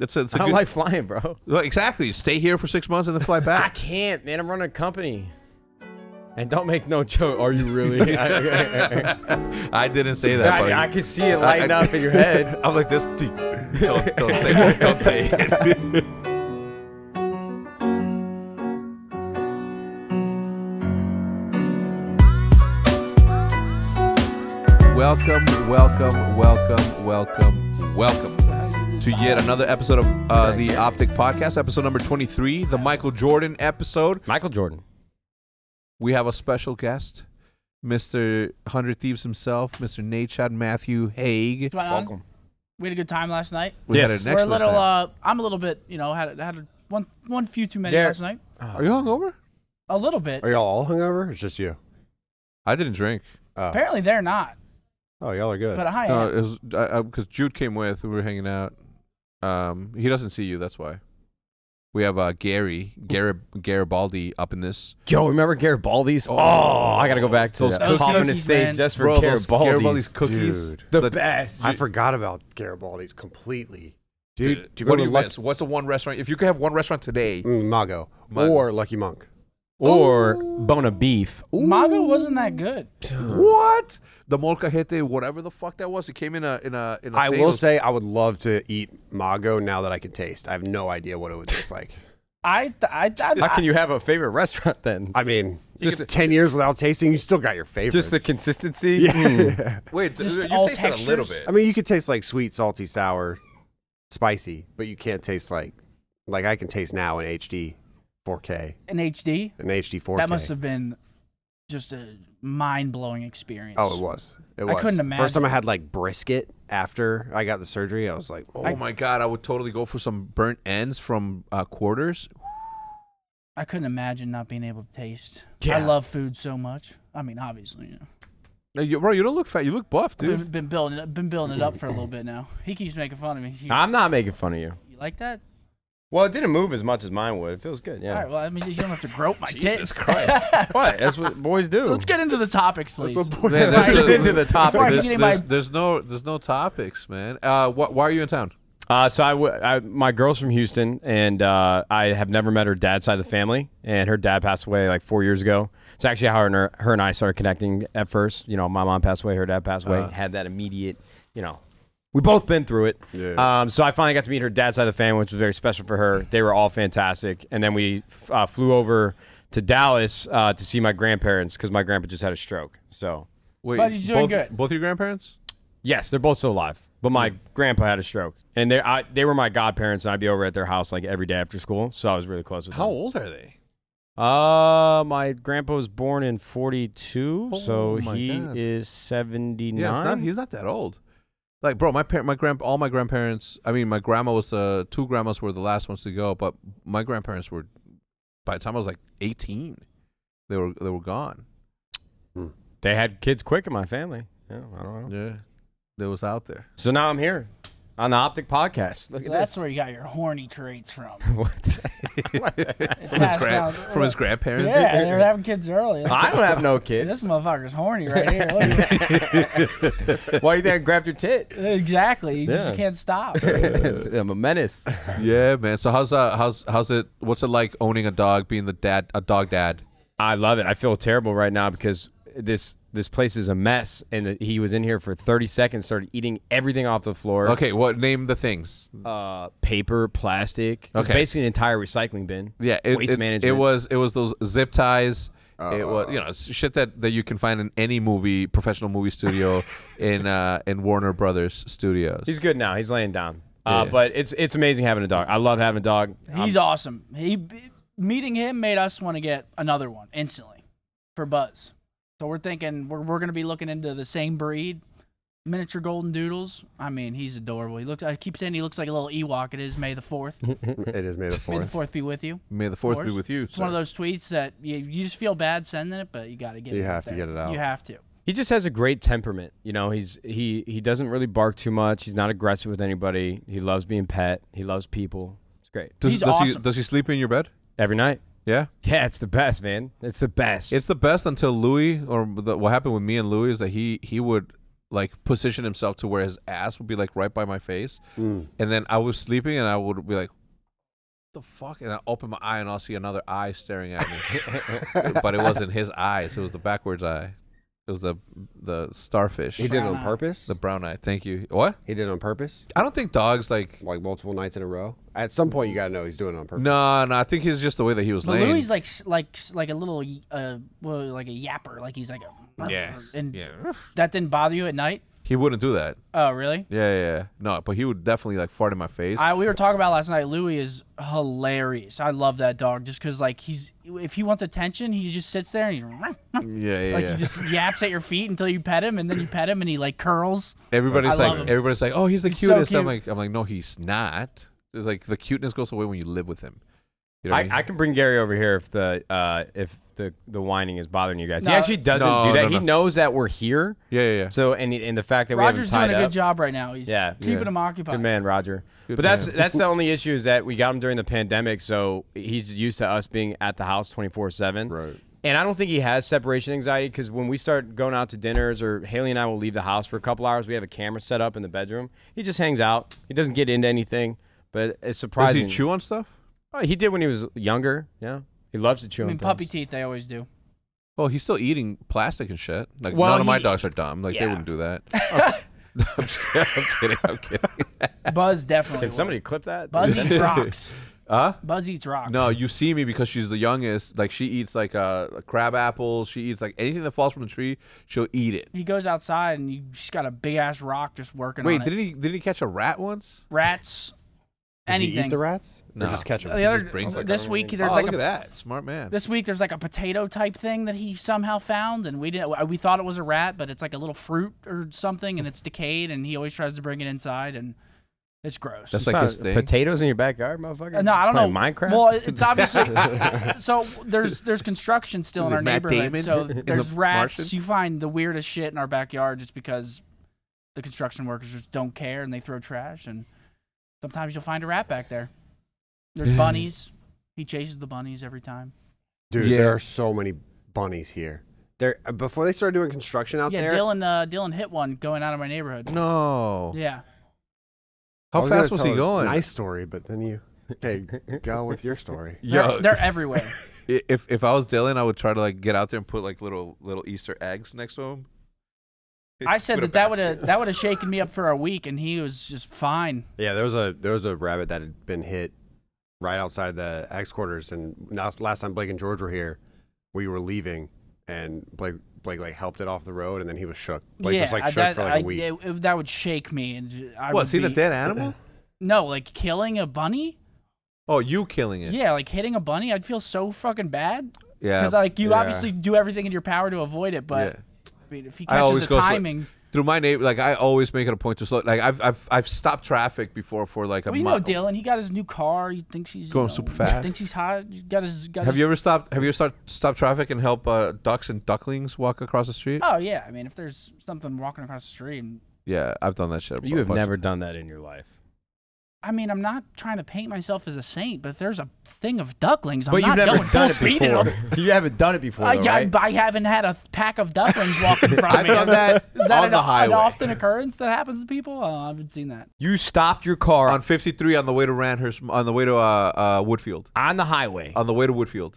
It's a, it's a I don't good, like flying, bro. Well, exactly. Stay here for six months and then fly back. I can't, man. I'm running a company. And don't make no joke. Are you really? I, I didn't say that. but I, can see it lighting I- up in your head. I'm like this. Don't don't say it. Don't say it. welcome, welcome, welcome, welcome, welcome to yet another episode of uh, the Optic Podcast, episode number 23, the Michael Jordan episode. Michael Jordan. We have a special guest, Mr. Hundred Thieves himself, Mr. Nadeshot Matthew Haag. What's going on? Welcome. We had a good time last night. We had Yes. an We're a excellent little. time. Uh, I'm a little bit. You know, had had a, one one few too many Yeah. last night. Are you hungover? A little bit. Are y'all all hungover? It's just you. I didn't drink. Oh, Apparently they're not, oh y'all are good. but I am. it was because Jude came with. We were hanging out. Um, he doesn't see you. That's why. We have uh, Gary, Gary, Garibaldi up in this. Yo, remember Garibaldi's? Oh. Oh, I gotta go back to Those that. cookies, Popping the man. stage just for Bro, those Garibaldi's. Garibaldi's cookies. Dude. the The- best. I forgot about Garibaldi's completely. Dude, Dude, do you what do to you Lucky miss? What's the one restaurant? If you could have one restaurant today, mm, Mago, Mago. or Lucky Monk? Or Buona Beef. Ooh. Mago wasn't that good. what? The molcajete, whatever the fuck that was, it came in a in a in a. I thing. will say I would love to eat Mago now that I can taste. I have no idea what it would taste like. I th- I, I, How can you have a favorite restaurant then? I mean, Just- just ten years without tasting, you still got your favorites. Just the consistency. yeah. Mm. Wait, Just you all tasted a little bit. I mean, you could taste like sweet, salty, sour, spicy, but you can't taste like like I can taste now in HD 4K in HD? in HD 4K. That must have been just a mind blowing experience. Oh, it was. It was. I was. couldn't imagine. First time. I had like brisket after I got the surgery, I was like, oh oh, my god, I would totally go for some burnt ends from uh, quarters. I couldn't imagine not being able to taste. Yeah. I love food so much. I mean, obviously, you know. Hey, you, bro, you don't look fat. You look buff, dude. Been, been building it, been building it up for a little bit now. He keeps making fun of me. He- I'm not making fun of you. you like that? Well, it didn't move as much as mine would. It feels good. Yeah. All right. Well, I mean, you don't have to grope my Jesus tits. Christ. What? That's what boys do. Let's get into the topics, please. That's what boys Man, do. there's Let's a- get into the topic. Before I There's, there's, my- there's no there's no topics, man. Uh, what? Why are you in town? Uh, so I, w- I, my girl's from Houston, and uh, I have never met her dad's side of the family. And her dad passed away like four years ago. It's actually how her and, her, her and I started connecting at first. You know, my mom passed away, her dad passed away. Uh. had that immediate, you know, we both been through it. Yeah. Um, so I finally got to meet her dad's side of the family, which was very special for her. They were all fantastic. And then we f- uh, flew over to Dallas uh, to see my grandparents because my grandpa just had a stroke. So Wait, But he's doing both, good. Both your grandparents? Yes, they're both still alive. But my grandpa had a stroke, and they I, they were my godparents, and I'd be over at their house like every day after school. So I was really close with How them. How old are they? Uh, my grandpa was born in forty two, Oh so he God. is 79. Yeah, not, he's not that old. Like, bro, my parent, my grand, all my grandparents. I mean, my grandma was the two grandmas were the last ones to go, but my grandparents were. By the time I was like eighteen, they were they were gone. they had kids quick in my family. Yeah, I don't know. Yeah, they was out there. So now I'm here on the Optic Podcast. Look So at that's this. where you got your horny traits from. what? from his Passed grand, down- from his grandparents. Yeah, they were having kids early. I don't have no kids. This kids. motherfucker's horny right here. Look at Why do you there I grabbed your tit? exactly. You just Yeah. can't stop. I'm a menace. yeah, man. So how's uh how's how's it? What's it like owning a dog, being the dad, a dog dad? I love it. I feel terrible right now because this this place is a mess, and the, he was in here for 30 seconds, started eating everything off the floor. Okay, what name the things? Uh, paper, plastic. It's Okay. basically an entire recycling bin. Yeah, it, Waste it's- management. It was it was those zip ties. it was you know it's shit that, that you can find in any movie, professional movie studio, in uh in Warner Brothers studios. He's good now. He's laying down. Uh, Yeah. but it's it's amazing having a dog. I love having a dog. He's I'm- awesome. He meeting him made us want to get another one instantly for Buzz. So we're thinking we're we're gonna be looking into the same breed, miniature golden doodles. I mean, he's adorable. He looks. I keep saying he looks like a little Ewok. It is May the fourth. it is May the Fourth. May the fourth. fourth be with you. May the fourth be with you. It's one of those tweets that you, you just feel bad sending it, but you got to get it. Out. You out have to there. get it out. You have to. he just has a great temperament. You know, he's he he doesn't really bark too much. He's not aggressive with anybody. He loves being pet. He loves people. It's great. Does, He's does he awesome. does he sleep in your bed? Every night. Yeah, Yeah, it's the best, man. It's the best. it's the best until Louis or the, what happened with me and Louis is that he he would like position himself to where his ass would be like right by my face, Mm. and then I was sleeping and I would be like, "The fuck?" And I open my eye and I'll see another eye staring at me, but it wasn't his eyes; it was the backwards eye. It was the the starfish, He did it Brown on eye. purpose. the brown eye. Thank you. What? He did it on purpose, I don't think dogs like. like multiple nights in a row. At some point, you gotta know he's doing it on purpose. No, no. I think it's just the way that he was But laying. Louis like s- like s- like a little y- uh well, like a yapper, like he's like a yeah, and yeah. that didn't bother you at night. He wouldn't do that. Oh really? Yeah, yeah, yeah. No, but he would definitely like fart in my face. I we were talking about last night. Louis is hilarious. I love that dog just because like he's if he wants attention, he just sits there and he yeah, yeah, like yeah. he just yaps at your feet until you pet him, and then you pet him and he like curls. everybody's I like, everybody's like, oh, he's the He's so cutest. I'm like, I'm like, no, he's not. It's like the cuteness goes away when you live with him. You know what I, mean? I can bring Gary over here if the uh, if the the whining is bothering you guys. No, he actually doesn't No, do that. no, He knows that we're here. yeah, yeah, yeah. So and and the fact that Roger's we have doing tied a up. good job right now. He's Yeah. keeping Yeah. him occupied. Good man, Roger. Good but that's man. that's the only issue is that we got him during the pandemic, so he's used to us being at the house twenty four seven. Right. And I don't think he has separation anxiety because when we start going out to dinners or Haley and I will leave the house for a couple hours, we have a camera set up in the bedroom. He just hangs out. He doesn't get into anything, but it's surprising. Does surprising. he chew on stuff? Oh, he did when he was younger. Yeah, he loves to chew. I on mean, things. puppy teeth they always do. Oh, he's still eating plastic and shit. Like Well, none of my dogs are dumb. Like they wouldn't do that. I'm, I'm kidding. I'm kidding. Buzz definitely. Can would. somebody clip that? Buzz eats rocks. Huh? Buzz eats rocks. No, you see me because she's the youngest. Like she eats like uh crab apples. She eats like anything that falls from the tree. She'll eat it. He goes outside and you, she's got a big ass rock just working Wait, on didn't he? Didn't he catch a rat once? Rats, Does he anything. eat the rats? No. Or just catch them? the other just brings it. this week there's oh, like look a at that, smart man. this week there's like a potato type thing that he somehow found and we didn't we thought it was a rat but it's like a little fruit or something and it's decayed and he always tries to bring it inside and it's gross. That's like found his thing. Potatoes in your backyard, motherfucker. Uh, no, I don't know. Minecraft. Well, it's obviously so there's there's construction still Is in our Matt neighborhood. Damon So there's The rats. Martian? You find the weirdest shit in our backyard just because the construction workers just don't care and they throw trash and sometimes you'll find a rat back there. There's bunnies. He chases the bunnies every time. Dude, Yeah. there are so many bunnies here. There before they started doing construction out yeah, there. Yeah, Dylan uh, Dylan hit one going out of my neighborhood. no. Yeah. How I fast gonna was he tell a going? Nice story, but then you okay go with your story. They're, they're everywhere. if if I was Dylan, I would try to like get out there and put like little little Easter eggs next to him. I said that that would have that would have shaken me up for a week, and he was just fine. Yeah, there was a there was a rabbit that had been hit right outside the HecZquarters, and last last time Blake and George were here, we were leaving, and Blake Blake like helped it off the road, and then he was shook. Blake yeah, was like I- shook that, for like I- a week. it- it- that would shake me, and j- I What? See Seen a be- dead animal? No, like killing a bunny. Oh, you killing it? Yeah, like hitting a bunny, I'd feel so fucking bad Yeah. because like you Yeah. obviously do everything in your power to avoid it, but yeah. I if he I catches always the go slow- Through my neighbor, like I always make it a point to slow. Like I've I've I've stopped traffic before for like a well, you know. Dylan, he got his new car. He thinks he's you Going know, super fast. Thinks he's hot. He Got his. Got Have his, you ever stopped? Have you ever start, stopped traffic and help uh, ducks and ducklings walk across the street? Oh yeah, I mean, if there's something walking across the street, and Yeah, I've done that shit. you have never done that in your life. I mean, I'm not trying to paint myself as a saint, but if there's a thing of ducklings, I'm but you've never going full done it speed before. you haven't done it before, I, though, I, right? I haven't had a pack of ducklings walking in front of I've me. done that Is that on an, the an often occurrence that happens to people? Oh, I haven't seen that. You stopped your car on 53 on the way to Randhurst, on the way to uh, uh, Woodfield, on the highway. on the way to Woodfield.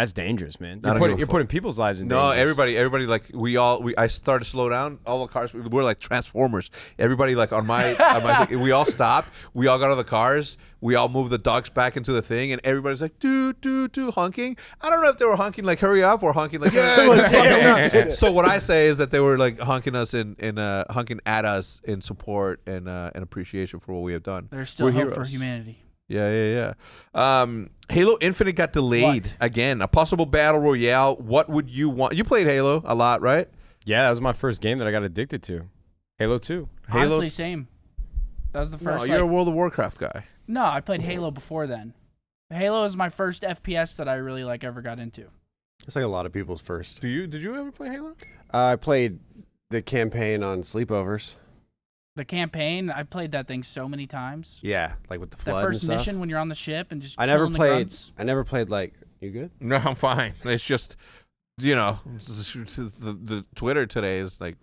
That's dangerous, man. You're putting, you're putting people's lives in No, danger. everybody, everybody, like we all, we I started to slow down. All the cars, we were like transformers. Everybody, like on my, on my thing, we all stopped. We all got out of the cars. We all moved the ducks back into the thing, and everybody's like, doo doo doo, honking. I don't know if they were honking like hurry up or honking like yeah. get fucking up. so what I say is that they were like honking us in, in uh, honking at us in support and uh, and appreciation for what we have done. There's still We're hope for humanity. Yeah, yeah, yeah. Um, Halo Infinite got delayed What? again. A possible battle royale. What would you want? You played Halo a lot, right? Yeah, that was my first game that I got addicted to. Halo 2. Halo. Honestly, same. That was the No, first. you're a World of Warcraft guy. no, I played Halo before then. Halo is my first FPS that I really like ever got into. It's like a lot of people's first. Do you? Did you ever play Halo? Uh, I played the campaign on sleepovers. The campaign, I played that thing so many times. Yeah, like with the That flood and first stuff. mission when you're on the ship and just I never killing the played. grunts. I never played like you good. No, I'm fine. It's just, you know, the, the Twitter today is like.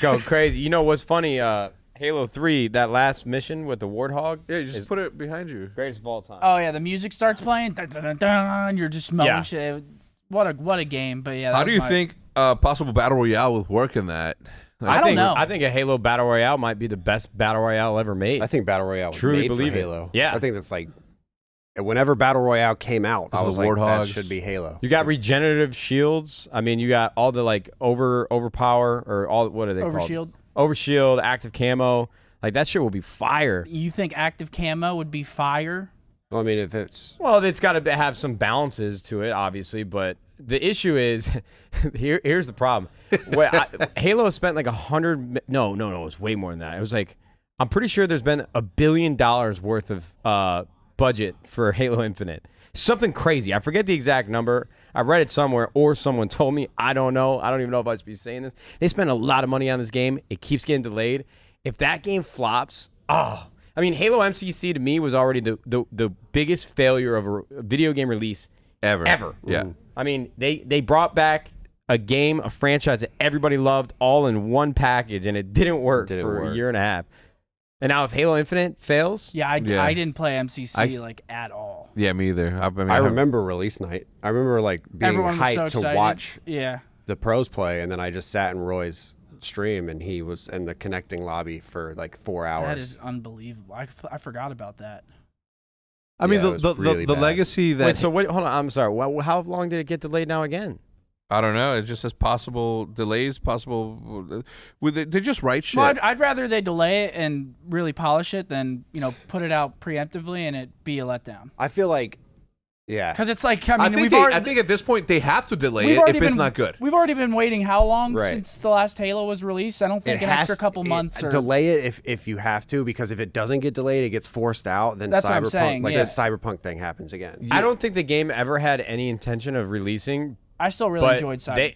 Go crazy. You know what's funny? Uh, Halo Three, that last mission with the Warthog, Yeah, you just put it behind you. greatest of all time. Oh yeah, the music starts playing. Dun, dun, dun, dun, you're just mowing Yeah. shit. What a what a game. But yeah, How do you my- think uh, possible battle royale would work in that? Like, I don't think, know. I think a Halo Battle Royale might be the best Battle Royale ever made. I think Battle Royale was Truly made believe for it. Halo. Yeah. I think that's like whenever Battle Royale came out, I was the like, that should be Halo. you got regenerative shields. I mean, you got all the like over overpower or all what are they called? Overshield? Overshield, active camo. Like that shit will be fire. You think active camo would be fire? Well, I mean, if it's Well, it's got to have some balances to it, obviously. But the issue is, here, here's the problem. What I, Halo spent like a hundred. No, no, no. It was way more than that. It was like I'm pretty sure there's been a billion dollars worth of uh, budget for Halo Infinite. Something crazy. I forget the exact number. I read it somewhere, or someone told me. I don't know. I don't even know if I should be saying this. They spent a lot of money on this game. It keeps getting delayed. If that game flops, oh, I mean, Halo MCC to me was already the the, the biggest failure of a a video game release ever. ever. Yeah. I mean, they they brought back a game, a franchise that everybody loved, all in one package, and it didn't work Didn't for a year and a half. And now, if Halo Infinite fails, Yeah, I, Yeah. I didn't play MCC I- like at all. Yeah, me either. I, I, mean, I have- remember release night. I remember like being Everyone hyped so to watch Yeah, the pros play, and then I just sat in Roy's stream, and he was in the connecting lobby for like four hours. that is unbelievable. I, I forgot about that. I mean, Yeah, it the the, really the, the legacy that wait. So wait, hold on. I'm sorry. Wha how long did it get delayed now again? I don't know. It just says possible delays, possible. With it, they just write shit. Well, I'd, I'd rather they delay it and really polish it than you know put it out preemptively and it be a letdown. I feel like, yeah, Because it's like I mean I think we've they, already I think at this point they have to delay it if it's been- not good. We've already been waiting how long Right. since the last Halo was released? I don't think it an extra couple it- months or delay it if if you have to, because if it doesn't get delayed, it gets forced out. Then That's what I'm cyberpunk, saying, like yeah. the cyberpunk thing happens again. I don't think the game ever had any intention of releasing. I still really enjoyed Cyberpunk. Did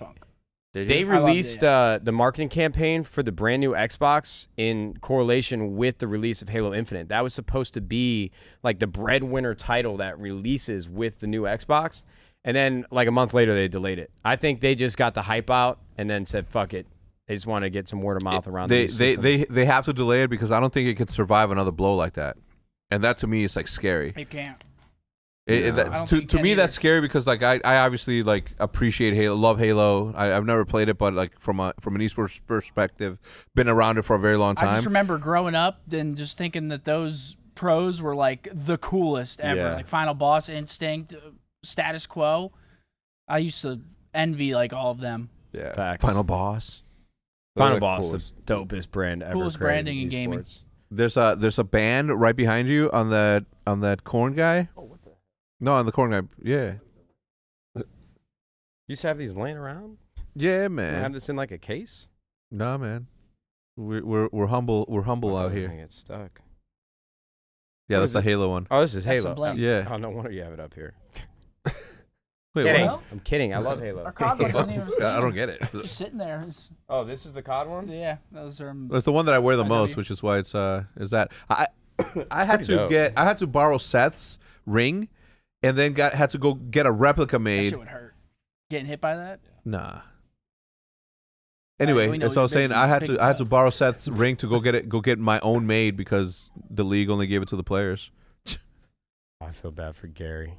They you? released uh, the marketing campaign for the brand new Xbox in correlation with the release of Halo Infinite. That was supposed to be like the breadwinner title that releases with the new Xbox. And then, like a month later, they delayed it. I think they just got the hype out and then said, "Fuck it." They just want to get some word of mouth around. They the they, they they have to delay it because I don't think it could survive another blow like that, and that to me is like scary. You can't. It- it- that- to to me can that's scary because like I, I obviously like appreciate Halo, love Halo. I, I've never played it, but like from a from an esports perspective, been around it for a very long time. I just remember growing up and just thinking that those pros were like the coolest ever. Yeah. Like Final Boss, Instinct, uh, Status Quo. I used to envy like all of them. yeah, Facts. Final boss. They're Final the Boss, coolest. the dopest brand ever. Coolest branding in gaming. There's a there's a band right behind you on that on that corn guy. Oh, what the? No, on the corn guy. Yeah, You used to have these laying around. yeah, man. You have this in like a case. Nah, man. We're we're we're humble. We're humble out I here. get stuck. Yeah, What that's the it? Halo one. Oh, this is Halo. the blank. Yeah. Oh no wonder you have it up here. Wait, kidding. what? I'm kidding. I love Halo. Our COD one doesn't even I don't get it. Just sitting there. It's- Oh, this is the COD one. yeah, those are. um, It's the one that I wear the I most, which is why it's uh is that I I had to dope. get I had to borrow Seth's ring, and then got had to go get a replica made. That made. shit would hurt. Getting hit by that. Nah. Anyway, we know that's what I was saying. I had big to I had to borrow Seth's ring to go get it go get my own made because the league only gave it to the players. I feel bad for Gary.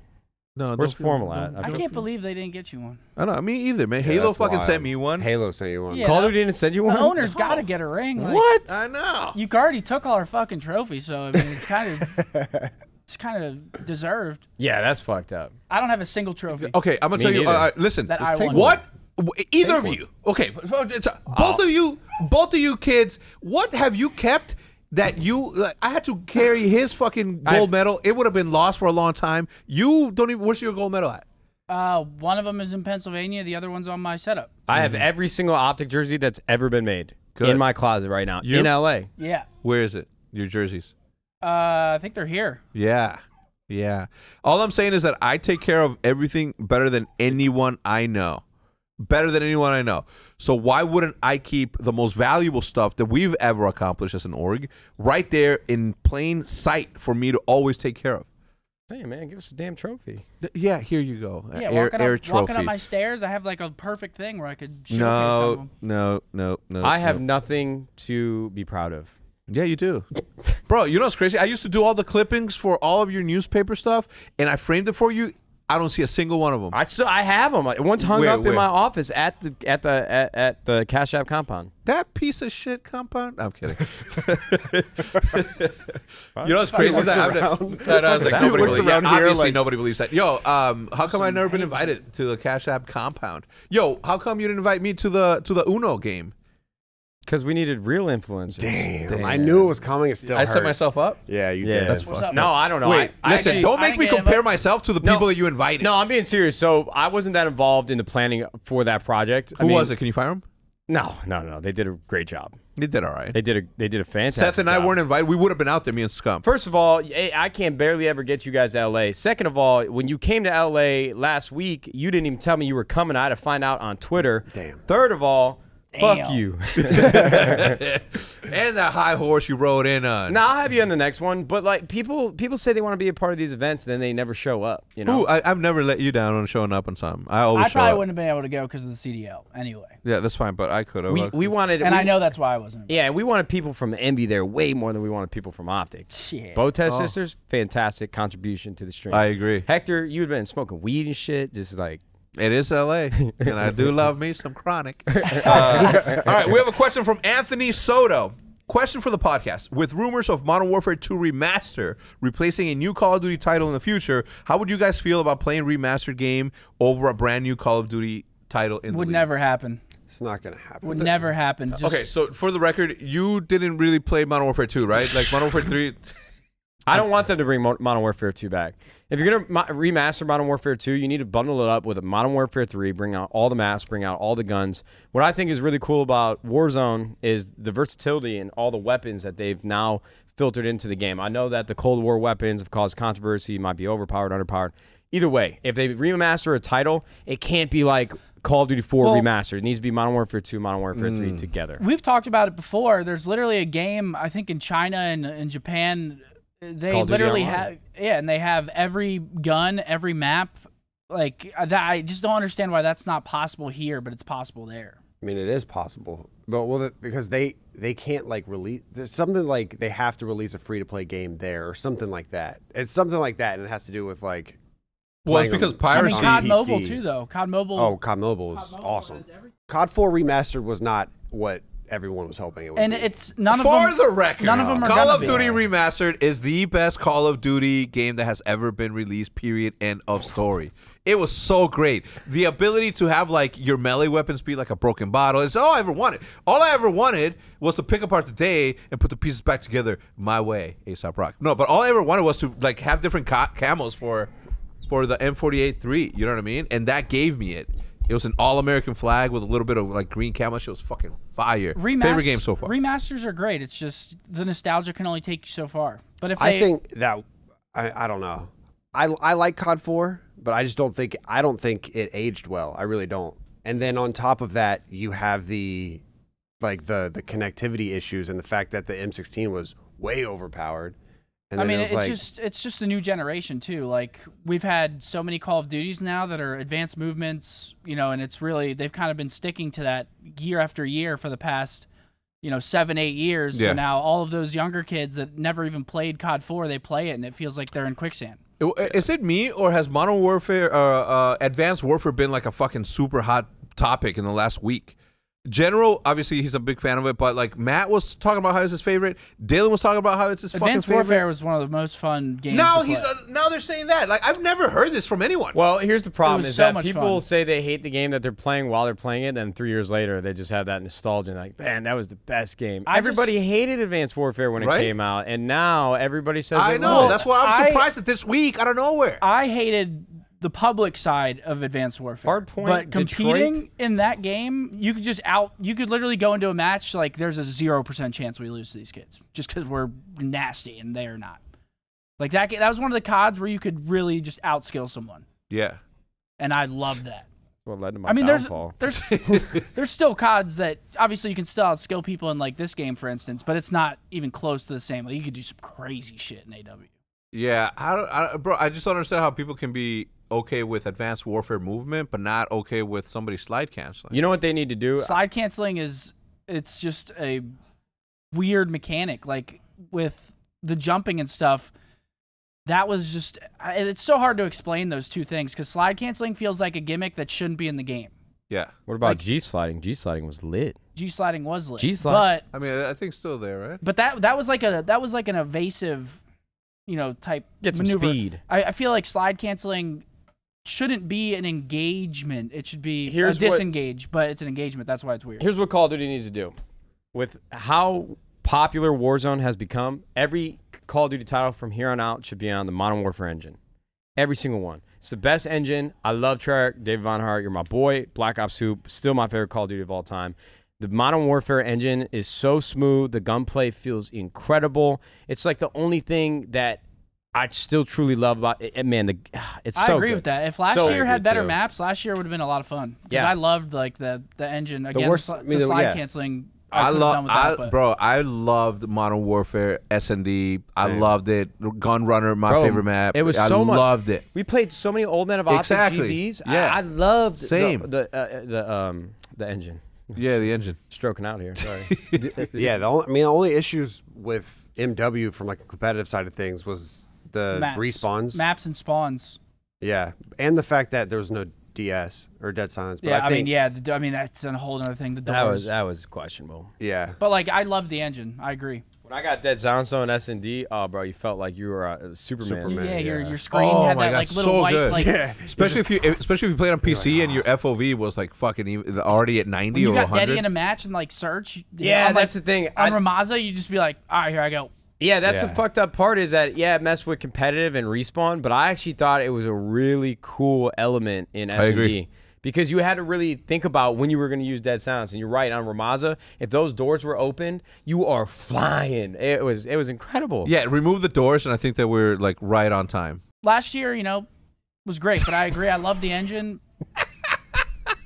No, Where's don't feel- Formal don't- at? I I can't believe they didn't get you one. I don't know. Me either, man. Yeah, Halo fucking wild. sent me one. Halo sent you one. Yeah. Call of Duty didn't send you The one. owner's got to get a ring. Like, what? I know. You already took all our fucking trophies, so I mean, it's kind of it's kind of deserved. Yeah, that's fucked up. I don't have a single trophy. Okay, I'm gonna Me tell you. Uh, listen, That I take what? W- Either of you. Okay, so it's, uh, both of you, both of you kids. What have you kept that you? Like, I had to carry his fucking gold I've- medal. It would have been lost for a long time. You don't even. Where's your gold medal at? Uh, one of them is in Pennsylvania. The other one's on my setup. I have every single optic jersey that's ever been made Good. in my closet right now You? in LA. Yeah. Where is it? Your jerseys. Uh, I think they're here. Yeah. Yeah. All I'm saying is that I take care of everything better than anyone I know. Better than anyone I know. So why wouldn't I keep the most valuable stuff that we've ever accomplished as an org right there in plain sight for me to always take care of? Hey man, give us a damn trophy. Th- Yeah, here you go. Yeah, air, walking, air up, trophy. walking up my stairs, I have like a perfect thing where I could showcase some of no, no, no, no. I have no. nothing to be proud of. Yeah, you do, bro. You know what's crazy? I used to do all the clippings for all of your newspaper stuff, and I framed it for you. I don't see a single one of them. I still I have them. One's hung up in my office at the at the at, at the Cash App compound. that piece of shit compound. I'm kidding. you know what's crazy? is that. I'm- that I was like, nobody believes- yeah, around here obviously like- nobody believes that. Yo, um, how come I Some never been invited to the Cash App compound? Yo, how come you didn't invite me to the to the Uno game? Because we needed real influencers. Damn, I knew it was coming. It still I hurt. set myself up. Yeah, you Yeah, did. That's What's fucked up? No, I don't know. Wait, I, I listen, actually, don't make me compare myself to the No. people that you invited. No, I'm being serious. So I wasn't that involved in the planning for that project. Who I mean, was it? Can you fire him? No, no, no. They did a great job. He did all right. They did a they did a fantastic. Job. Seth and I job. weren't invited. We would have been out there, me and Scump. First of all, eh, I I can barely ever get you guys to LA. Second of all, when you came to LA last week, you didn't even tell me you were coming. I had to find out on Twitter. Damn. Third of all, fuck Damn. you. and that high horse you rode in on. now I'll have you on the next one. But like people, people say they want to be a part of these events, then they never show up. You know. Ooh, I, I've never let you down on showing up on something. I always I show probably up. wouldn't have been able to go because of the CDL anyway. Yeah, that's fine, but I could have. we we wanted. And we, I know that's why I wasn't. Yeah, we wanted people from Envy there way more than we wanted people from Optic. Shit. Botez Oh. Sisters, fantastic contribution to the stream. I agree. Hector, you'd been smoking weed and shit, just like It is LA, and I do love me some chronic. Uh, all right, we have a question from Anthony Soto. Question for the podcast. With rumors of Modern Warfare 2 remaster replacing a new Call of Duty title in the future, how would you guys feel about playing remastered game over a brand new Call of Duty title in the Would never happen. It's not gonna happen. Would never happen. Just, Okay, so for the record, you didn't really play Modern Warfare 2, right? Like Modern Warfare 3. I don't want them to bring Modern Warfare 2 back. If you're gonna remaster Modern Warfare 2, you need to bundle it up with a Modern Warfare 3. Bring out all the maps, bring out all the guns. What I think is really cool about Warzone is the versatility and all the weapons that they've now filtered into the game. I know that the Cold War weapons have caused controversy, might be overpowered, underpowered. Either way, if they remaster a title, it can't be like Call of Duty 4 Well- remastered. It needs to be Modern Warfare 2, Modern Warfare 3 mm. together. We've talked about it before. There's literally a game I think in China and in Japan. They Call of Duty literally have yeah, and they have every gun, every map. Like uh, that, I just don't understand why that's not possible here, but it's possible there. I mean, it is possible, but well, because they they can't like release. There's something like they have to release a free to play game there or something like that. It's something like that, and it has to do with like. Well, it's because on- I mean, on COD Mobile PC. too, though. COD Mobile. Oh, COD Mobile is awesome. COD 4 remastered was not what everyone was hoping it would and be. it's none of For them. the record, none of them are Call of be. Duty Remastered is the best Call of Duty game that has ever been released. Period. End of oh. story. It was so great. The ability to have like your melee weapons be like a broken bottle is all I ever wanted. All I ever wanted was to pick apart the day and put the pieces back together my way, ASAP Rock. No, but all I ever wanted was to like have different ca- camos for for the M40A3. You know what I mean? And that gave me it. It was an all-American flag with a little bit of like green camo. Shit was fucking fire. Remas- Favorite game so far. Remasters are great. It's just the nostalgia can only take you so far. But if I think that I, I don't know. I I like COD 4, but I just don't think I don't think it aged well. I really don't. And then on top of that, you have the like the the connectivity issues and the fact that the M16 was way overpowered. And I mean, it it's like, just it's just the new generation too. Like we've had so many Call of Duties now that are advanced movements, you know, and it's really they've kind of been sticking to that year after year for the past, you know, seven eight years. Yeah. So now all of those younger kids that never even played COD four, they play it and it feels like they're in quicksand. Is it me or has Modern Warfare, uh, uh, Advanced Warfare, been like a fucking super hot topic in the last week? General, obviously, he's a big fan of it, but like Matt was talking about how it's his favorite. Dylan was talking about how it's his Advanced fucking favorite. Warfare was one of the most fun games. Now to he's play. uh, now they're saying that. Like I've never heard this from anyone. Well, here's the problem: is so that people fun. say they hate the game that they're playing while they're playing it, and three years later they just have that nostalgia. And like, man, that was the best game. I everybody hated Advanced Warfare when Right? it came out, and now everybody says I know. love. That's why I'm I- surprised that this week out of nowhere. I hated the public side of Advanced Warfare. Hardpoint, but competing Detroit. in that game, you could just out. You could literally go into a match like there's a zero percent chance we lose to these kids just because we're nasty and they're not. Like that. That was one of the CODs where you could really just outskill someone, yeah. and I love that. what led to my I mean, there's downfall. there's there's still CODs that obviously you can still outskill people in like this game, for instance, but it's not even close to the same. Like you could do some crazy shit in AW. Yeah, I, don't, I bro, I just don't understand how people can be okay with advanced warfare movement, but not okay with somebody slide canceling. You know what they need to do? Slide canceling is it's just a weird mechanic. Like with the jumping and stuff, that was just it's so hard to explain those two things because slide canceling feels like a gimmick that shouldn't be in the game. yeah, What about like- G sliding? G sliding was lit. G sliding was lit, G-slide. but I mean, I think still there, right? but that that was like a that was like an evasive, you know, type Get some maneuver. speed. I, I feel like slide canceling shouldn't be an engagement. It should be Here's a what- disengage, but it's an engagement. That's why it's weird. Here's what Call of Duty needs to do. With how popular Warzone has become, every Call of Duty title from here on out should be on the Modern Warfare engine. Every single one. It's the best engine. I love Treyarch, David Vonderhaar. You're my boy. Black Ops Soup, still my favorite Call of Duty of all time. The Modern Warfare engine is so smooth. The gunplay feels incredible. It's like the only thing that I still truly love about it. Man, the it's I so agree good. with that. If last So- year had better too. maps, last year would have been a lot of fun. Because Yeah. I loved like the the engine again. worst- the, I mean, the slide yeah. canceling. I I, could've love, done with I, that, but bro. I loved Modern Warfare S and D. I Same. loved it. Gun Runner, my Bro, favorite map. it was I so much- loved it. We played so many old men of Optic Exactly. GBs. Yeah. I, I loved the- Same. the uh, the um the engine. Yeah, the engine. Stroking out here. Sorry. Yeah, the only, I mean, the only issues with MW from like a competitive side of things was the maps. respawns. maps and spawns. Yeah, and the fact that there was no DS or dead silence. But Yeah, I, I, mean, yeah, the, I mean that's a whole other thing. The doors. that was that was questionable. yeah. but like, I love the engine. I agree. When I got Dead Silence on S and D, oh bro, you felt like you were uh, Superman. Superman. yeah, your yeah. your screen Oh had that God, like little so white good. like. Yeah, Especially if you, especially if you played on PC and your FOV was like fucking even, already at ninety When ninety you or got Daddy hundred. in a match and like search, you know, Yeah, that's like, the thing. on I- Rammaza, you just be like, all right, here I go. Yeah, that's the fucked up part is that yeah, it messed with competitive and respawn, but I actually thought it was a really cool element in S I and agree. D because you had to really think about when you were going to use Dead Silence. And you're right on Rammaza, if those doors were opened, you are flying. It was it was incredible. Yeah, remove the doors, and I think that we're like right on time. Last year, you know, was great, but I agree. I love the engine.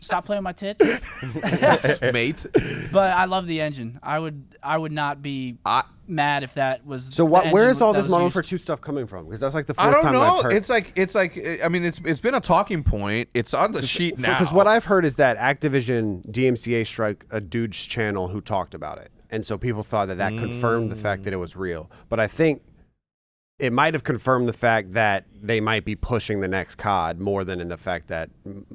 Stop playing my tits. Mate, But I love the engine. I would I would not be I mad if that was. So the what? Where engine all this was Modern used. Warfare 2 stuff coming from? Because that's like the I fourth don't time know. I've heard. It's like it's like I mean it's it's been a talking point. It's on the sheet now. Because what I've heard is that Activision DMCA strike a dude's channel who talked about it, and so people thought that that confirmed the fact that it was real. But I think it might have confirmed the fact that they might be pushing the next COD more than in the fact that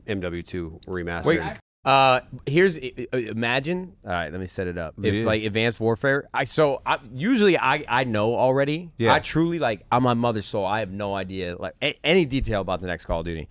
MW2 remastered. Wait, uh, here's i- i- imagine. All right, let me set it up. If Yeah. like Advanced Warfare, I so I, usually I I know already. Yeah. I truly like I'm my mother's soul. I have no idea like a- any detail about the next Call of Duty.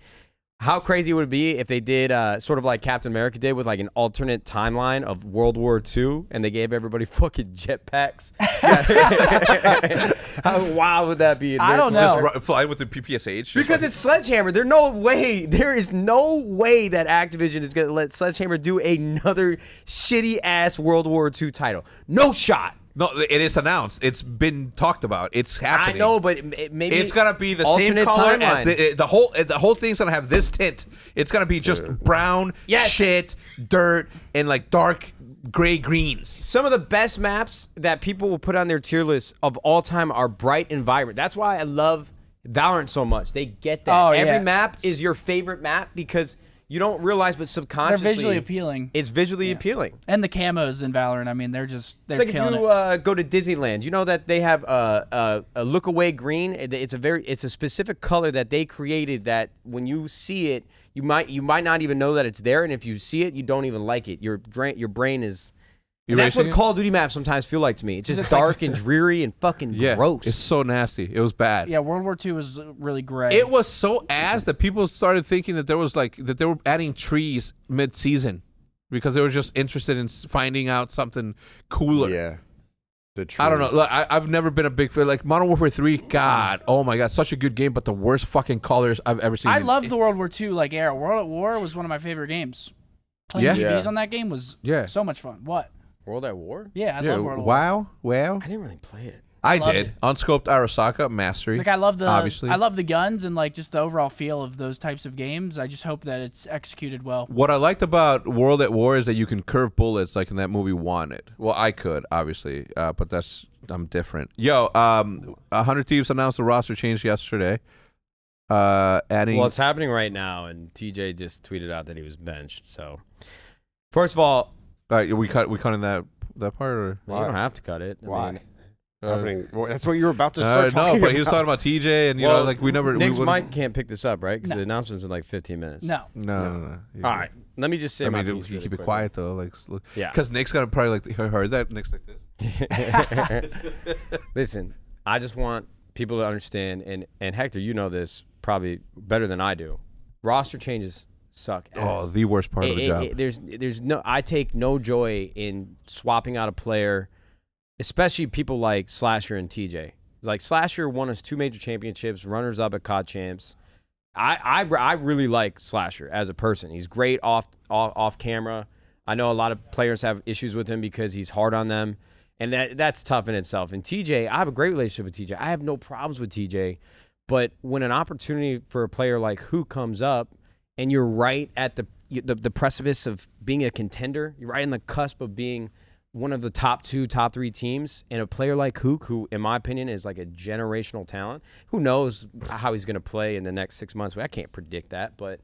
How crazy would it be if they did uh, sort of like Captain America did with like an alternate timeline of World War II and they gave everybody fucking jetpacks? How wild would that be? I don't know. Just ru- flying with the PPSH Because like- it's Sledgehammer. There's no way. There is no way that Activision is going to let Sledgehammer do another shitty ass World War II title. No shot. No, it is announced. It's been talked about. It's happening. I know, but it, it- maybe It's gonna be the same color as timeline. the, the whole. The whole thing's gonna have this tint. It's gonna be just brown, Yes. shit, dirt, and like dark gray greens. Some of the best maps that people will put on their tier list of all time are bright and vibrant. That's why I love Valorant so much. They get that. Oh, Every yeah. map is your favorite map because you don't realize, but They're subconsciously, visually appealing. it's visually appealing. And the camos in Valorant, I mean, they're just they're It's like if you uh, go to Disneyland, you know that they have uh, uh, a look away green. It's a very, it's a specific color that they created. That when you see it, you might, you might not even know that it's there, and if you see it, you don't even like it. Your brain, your brain is. And that's what it? Call of Duty maps sometimes feel like to me. It's just dark and dreary and fucking Yeah, gross. it's so nasty. It was bad. yeah, World War II was really great. It was so ass that people started thinking that there was like that they were adding trees mid-season because they were just interested in finding out something cooler. yeah. The trees. I don't know. trees. Look, I, I've never been a big fan. Like Modern Warfare Three, mm. God, oh my God, such a good game, but the worst fucking colors I've ever seen. I love the World War II like era. World at War was one of my favorite games. Playing Yeah? GBs Yeah. on that game was Yeah. so much fun. What? World at War. Yeah, I Yeah, love World at War. wow, wow. I didn't really play it. I Loved did it. unscoped Arisaka mastery. Like I love the obviously. I love the guns and like just the overall feel of those types of games. I just hope that it's executed well. What I liked about World at War is that you can curve bullets like in that movie Wanted. Well, I could obviously, uh, but that's I'm different. Yo, um, Hundred Thieves announced the roster change yesterday. Uh, adding Well, it's happening right now, and TJ just tweeted out that he was benched. So, first of all, uh, we cut we cut in that that part or you Why? don't have to cut it. I Why? mean, uh, Happening. Well, that's what you were about to uh, start no, talking but he was talking about TJ and you well, know like we never Nick's we wouldn't- mic can't pick this up, right? Because No. the announcement's in like 15 minutes. No. No, no, no. You- All right. Let me just say I my mean, piece you really keep it quickly. quiet though, like look. Yeah. because Nick's gonna probably like he heard that Nick's like this. Listen, I just want people to understand, and and Hector, you know this probably better than I do. Roster changes suck. Oh, the worst part of the it- job. it- there's there's no I take no joy in swapping out a player, especially people like Slasher and TJ. Like Slasher won us two major championships, runners up at COD champs. I, I I really like Slasher as a person. He's great off off, off camera. I know a lot of players have issues with him because he's hard on them, and that that's tough in itself. And TJ, I have a great relationship with TJ. I have no problems with TJ, but when an opportunity for a player like who comes up, and you're right at the the, the precipice of being a contender, you're right in the cusp of being one of the top two, top three teams, and a player like Huke, who in my opinion is like a generational talent. Who knows how he's going to play in the next six months? I can't predict that, but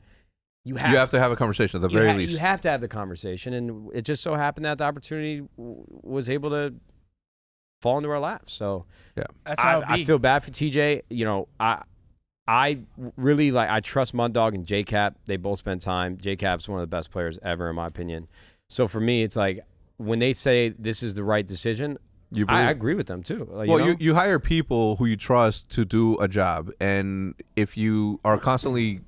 you have, you have to have a conversation at the very ha- least. You have to have the conversation, and it just so happened that the opportunity w- was able to fall into our laps. So yeah, That's how it I, be. I feel bad for TJ. You know, I I really like I trust Mundog and JKap. They both spend time. JKap's one of the best players ever, in my opinion. So for me, it's like when they say this is the right decision, you I, I agree with them too. Like, well, you, you, you hire people who you trust to do a job, and if you are constantly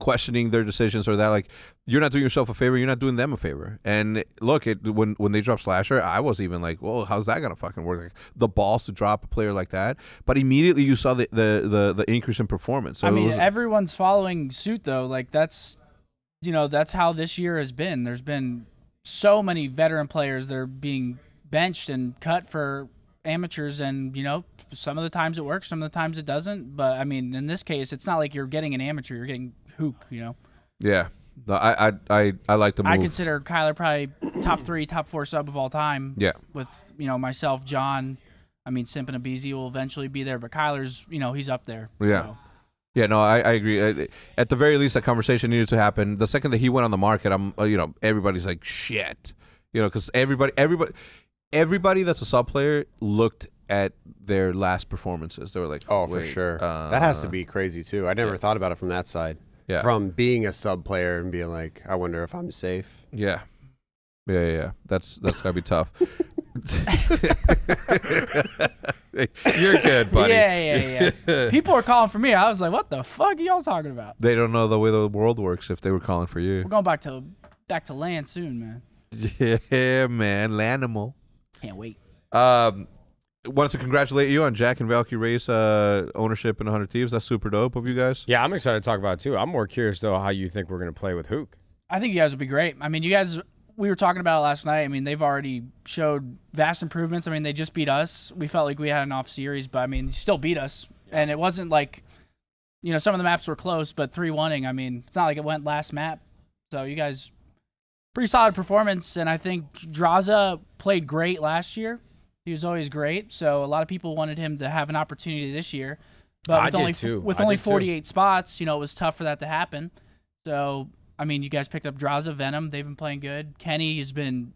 questioning their decisions or that, like you're not doing yourself a favor, you're not doing them a favor. And look, it when when they drop Slasher, I was even like, well, how's that gonna fucking work? Like, the balls to drop a player like that, but immediately you saw the the the, the increase in performance. So I mean, was- everyone's following suit though. Like that's, you know, that's how this year has been. There's been so many veteran players that are being benched and cut for amateurs, and you know, some of the times it works, some of the times it doesn't. But I mean, in this case, it's not like you're getting an amateur; you're getting Huke. You know, yeah, No, I I I, I like the move. I consider Cuyler probably top three, top four sub of all time. yeah, With you know myself, John. I mean, Simp and Abezy will eventually be there, but Cuyler's, you know, he's up there. Yeah. So. Yeah, no, I, I agree. At, at the very least, that conversation needed to happen. The second that he went on the market, I'm, uh, you know, everybody's like, shit, you know, because everybody, everybody, everybody that's a sub player looked at their last performances. They were like, Oh, for sure. uh, that has to be crazy too. I never yeah. thought about it from that side. Yeah. From being a sub player and being like, I wonder if I'm safe. Yeah, yeah, yeah. yeah. That's that's gotta be tough. You're good, buddy. Yeah, yeah, yeah. People were calling for me. I was like, "What the fuck are y'all talking about?" They don't know the way the world works. If they were calling for you, We're going back to back to land soon, man. yeah, man, Lanimal. Can't wait. Um, wanted to congratulate you on Jack and Valkyrae's uh, ownership in 100 Thieves. That's super dope of you guys. yeah, I'm excited to talk about it too. I'm more curious though how you think we're going to play with Huke. I think you guys would be great. I mean, you guys. We were talking about it last night. I mean, they've already showed vast improvements. I mean, they just beat us. We felt like we had an off series, but I mean, they still beat us. And it wasn't like, you know, some of the maps were close, but three oneing. I mean, it's not like it went last map. So you guys, pretty solid performance. And I think Drazah played great last year. He was always great. So a lot of people wanted him to have an opportunity this year. But with did only too. with I only did too. 48 spots, you know, it was tough for that to happen. So I mean, you guys picked up Drazah, Venom. They've been playing good. Kenny has been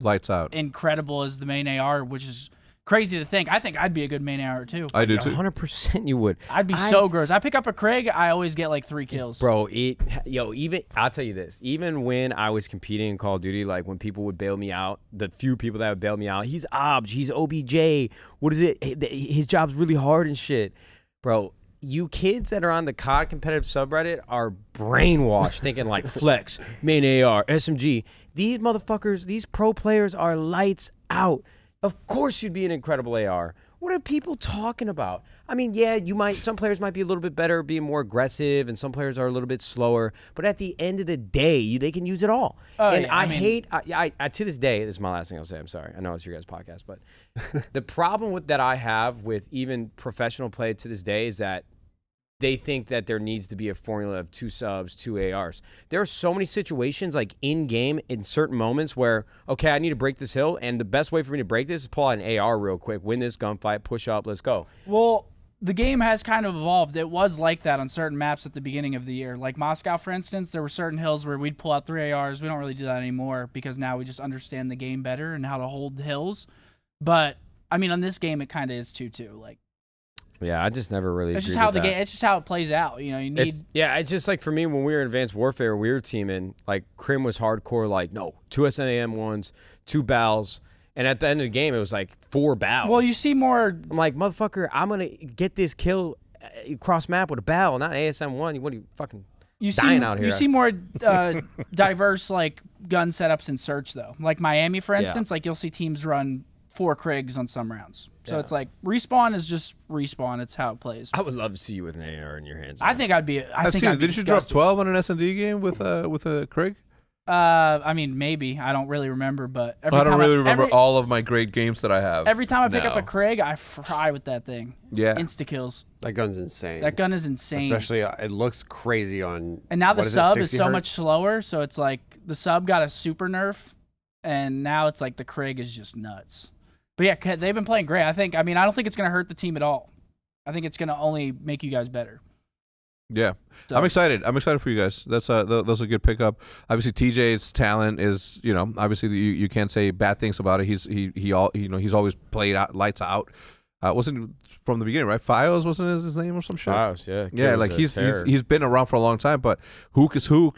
Lights out. incredible as the main AR, which is crazy to think. I think I'd be a good main AR too. I do too. 100% you would. I'd be I- so gross. I pick up a Krig, I always get like three kills. Bro, it yo, even I'll tell you this. Even when I was competing in Call of Duty, like when people would bail me out, the few people that would bail me out, he's Obj, he's OBJ. What is it? His job's really hard and shit. Bro, you kids that are on the COD competitive subreddit are brainwashed thinking like flex, main AR, SMG. These motherfuckers, these pro players are lights out. Of course you'd be an incredible AR. What are people talking about? I mean, yeah, you might. Some players might be a little bit better, being more aggressive, and some players are a little bit slower. But at the end of the day, you, they can use it all. Oh, and yeah, I, I mean- hate. I, I, I to this day, this is my last thing I'll say. I'm sorry. I know it's your guys' podcast, but the problem with that I have with even professional play to this day is that they think that there needs to be a formula of two subs, two ARs. There are so many situations, like in game, in certain moments, where okay, I need to break this hill, and the best way for me to break this is pull out an AR real quick, win this gunfight, push up, let's go. Well, the game has kind of evolved. It was like that on certain maps at the beginning of the year. Like Moscow, for instance, there were certain hills where we'd pull out three ARs. We don't really do that anymore because now we just understand the game better and how to hold hills. But I mean, on this game, it kind of is two two. Like Yeah, I just never really. it's just how the that. game. It's just how it plays out. You know, you need. It's, yeah, it's just like for me when we were in Advanced Warfare, we were teaming. Like Crim was hardcore, like no two SNAM ones, two bows, and at the end of the game, it was like four bows. well, you see more. I'm like motherfucker, I'm gonna get this kill uh, cross map with a bow, not ASM one. What are you fucking? You see, dying out here. you see more uh, diverse like gun setups in search though. Like Miami, for instance, like you'll see teams run four Krigs on some rounds. So Yeah. it's like respawn is just respawn. It's how it plays. I would love to see you with an AR in your hands. I think I'd be. I I've think seen I'd it. be Did you drop 12 on an S&D game with uh with a Krig? Uh, I mean, maybe I don't really remember, but every I don't time really remember every, all of my great games that I have. Every time I pick up a Krig, I fry with that thing. Yeah. Insta kills. That gun's insane. That gun is insane. Especially, uh, it looks crazy on. and now the what is it, sub is 60 so hertz? much slower, so it's like the sub got a super nerf, and now it's like the Krig is just nuts. But yeah, they've been playing great. I think. I mean, I don't think it's gonna hurt the team at all. I think it's gonna only make you guys better. Yeah, So- I'm excited. I'm excited for you guys. That's a th- that's a good pickup. Obviously, TJ's talent is, you know, obviously you, you can't say bad things about it. He's he he all you know he's always played out lights out. Uh, wasn't from the beginning, right? Fios wasn't his, his name or some shit. Fios, yeah, yeah, like he's, he's he's been around for a long time. But Huke is Huke,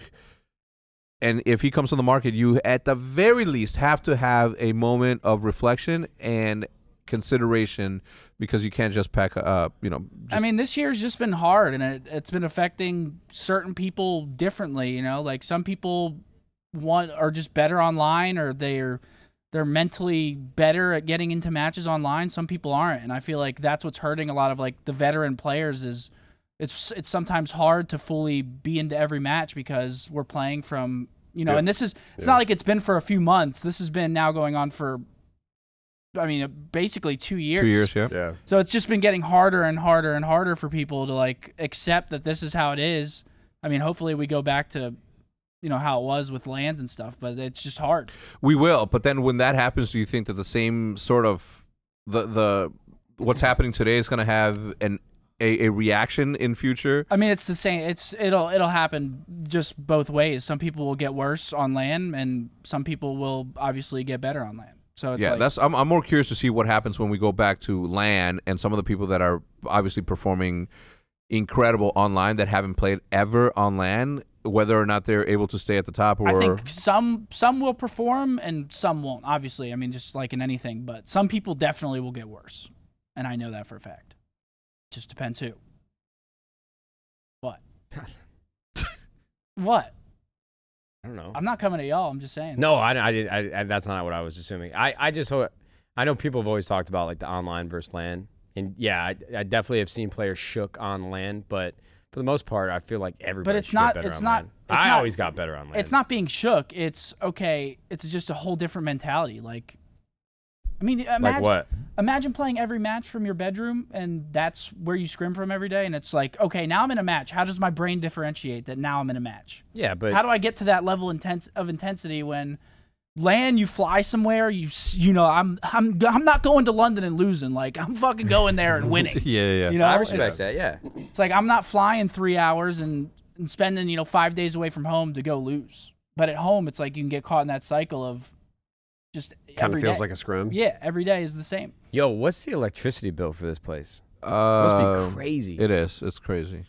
and if he comes on the market, you at the very least have to have a moment of reflection and consideration because you can't just pack up. you know I mean, this year's just been hard, and it, it's been affecting certain people differently. You know, like some people want are just better online, or they're they're mentally better at getting into matches online. Some people aren't, and I feel like that's what's hurting a lot of like the veteran players. Is it's it's sometimes hard to fully be into every match because we're playing from you know, Yeah. and this is it's Yeah. not like it's been for a few months. This has been now going on for. I mean, uh, basically two years. two years, yeah. Yeah. So it's just been getting harder and harder and harder for people to like accept that this is how it is. I mean, hopefully we go back to you know how it was with LANs and stuff, but it's just hard. We will, but then when that happens, do you think that the same sort of the the what's happening today is going to have an a, a reaction in future? I mean, it's the same. It's it'll it'll happen just both ways. Some people will get worse on LAN, and some people will obviously get better on LAN. So it's yeah, like, that's I'm I'm more curious to see what happens when we go back to LAN and some of the people that are obviously performing incredible online that haven't played ever on LAN, whether or not they're able to stay at the top or I think some some will perform and some won't. Obviously, I mean, just like in anything, but some people definitely will get worse, and I know that for a fact. Just depends who. What? what? I don't know. I'm not coming at y'all. I'm just saying. No, I, I didn't. I, I, that's not what I was assuming. I, I just, I know people have always talked about like the online versus LAN, and yeah, I, I definitely have seen players shook on LAN, but for the most part, I feel like everybody. But it's not- it's not- it's I not- always got better on LAN. It's not being shook. It's okay. It's just a whole different mentality. Like, I mean, imagine, like what? imagine playing every match from your bedroom and that's where you scrim from every day and it's like okay now i'm in a match how does my brain differentiate that now i'm in a match Yeah, but how do i get to that level intense of intensity when LAN you fly somewhere you you know i'm i'm i'm not going to london and losing like i'm fucking going there and winning yeah, yeah. you know I it's, respect that. Yeah, it's like i'm not flying three hours and, and spending you know five days away from home to go lose but at home it's like you can get caught in that cycle of just Kind of feels day. like a scrim. yeah every day is the same yo, what's the electricity bill for this place? It must Uh, be crazy. It is. It's crazy.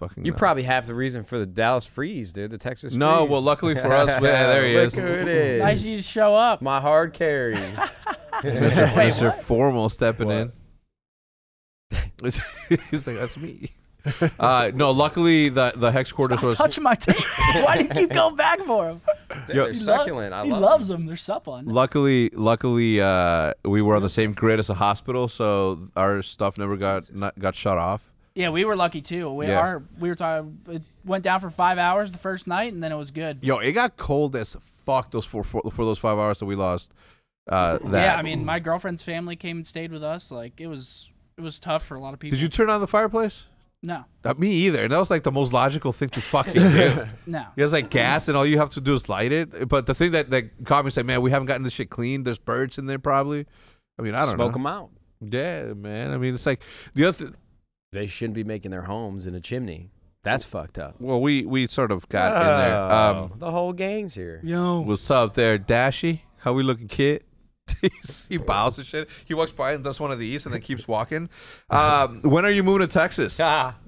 Fucking. you nuts. probably have the reason for the Dallas freeze, dude. The Texas. No, freeze. well, luckily for us, yeah, there he Look is. who it is. nice you just show up My hard carry. Mr. Wait, Mr. Formal stepping What? in. He's like, that's me. Uh, no, luckily the the HecZquarters Stop was touching my teeth. Why do you keep going back for him? They're Yo- He lo- succulent. I he love loves them. They're supple. Luckily, luckily, uh, we were on the same grid as a hospital, so our stuff never got not, got shut off. Yeah, we were lucky too. We Yeah. are. We were talking. It went down for five hours the first night, and then it was good. Yo, it got cold as fuck those for for, for those five hours that we lost. Uh, that Yeah, I mean, my girlfriend's family came and stayed with us. Like it was. It was tough for a lot of people. did you turn on the fireplace? No, Uh, me either. And that was like the most logical thing to fucking do. no. It was like gas, and all you have to do is light it. But the thing that that caught me say, man, we haven't gotten this shit clean. There's birds in there probably. I mean, I don't Smoke know. them out. Yeah, man. I mean, it's like the other. Th- They shouldn't be making their homes in a chimney. That's fucked up. well, we we sort of got in there. Um, Oh, the whole gang's here. Yo. what's up there, Dashy? How we looking, kid? He bows and shit. He walks by and does one of these, and then keeps walking. Um, when are you moving to Texas? Ah.